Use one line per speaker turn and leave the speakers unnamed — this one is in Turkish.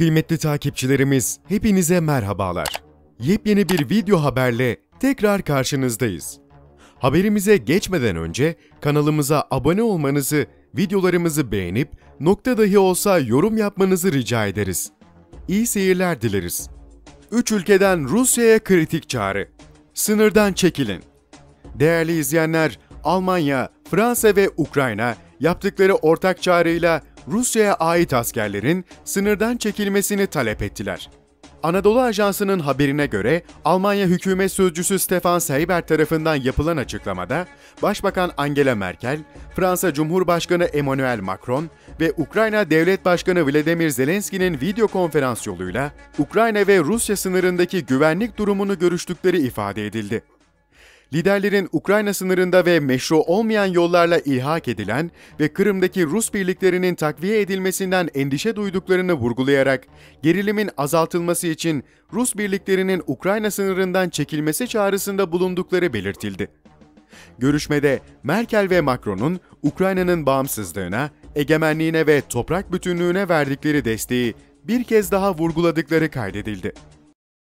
Kıymetli takipçilerimiz, hepinize merhabalar. Yepyeni bir video haberle tekrar karşınızdayız. Haberimize geçmeden önce kanalımıza abone olmanızı, videolarımızı beğenip nokta dahi olsa yorum yapmanızı rica ederiz. İyi seyirler dileriz. Üç ülkeden Rusya'ya kritik çağrı. Sınırdan çekilin. Değerli izleyenler, Almanya, Fransa ve Ukrayna yaptıkları ortak çağrıyla Rusya'ya ait askerlerin sınırdan çekilmesini talep ettiler. Anadolu Ajansı'nın haberine göre Almanya hükümet sözcüsü Stefan Seibert tarafından yapılan açıklamada Başbakan Angela Merkel, Fransa Cumhurbaşkanı Emmanuel Macron ve Ukrayna Devlet Başkanı Vladimir Zelenski'nin video konferans yoluyla Ukrayna ve Rusya sınırındaki güvenlik durumunu görüştükleri ifade edildi liderlerin Ukrayna sınırında ve meşru olmayan yollarla ilhak edilen ve Kırım'daki Rus birliklerinin takviye edilmesinden endişe duyduklarını vurgulayarak gerilimin azaltılması için Rus birliklerinin Ukrayna sınırından çekilmesi çağrısında bulundukları belirtildi. Görüşmede Merkel ve Macron'un Ukrayna'nın bağımsızlığına, egemenliğine ve toprak bütünlüğüne verdikleri desteği bir kez daha vurguladıkları kaydedildi.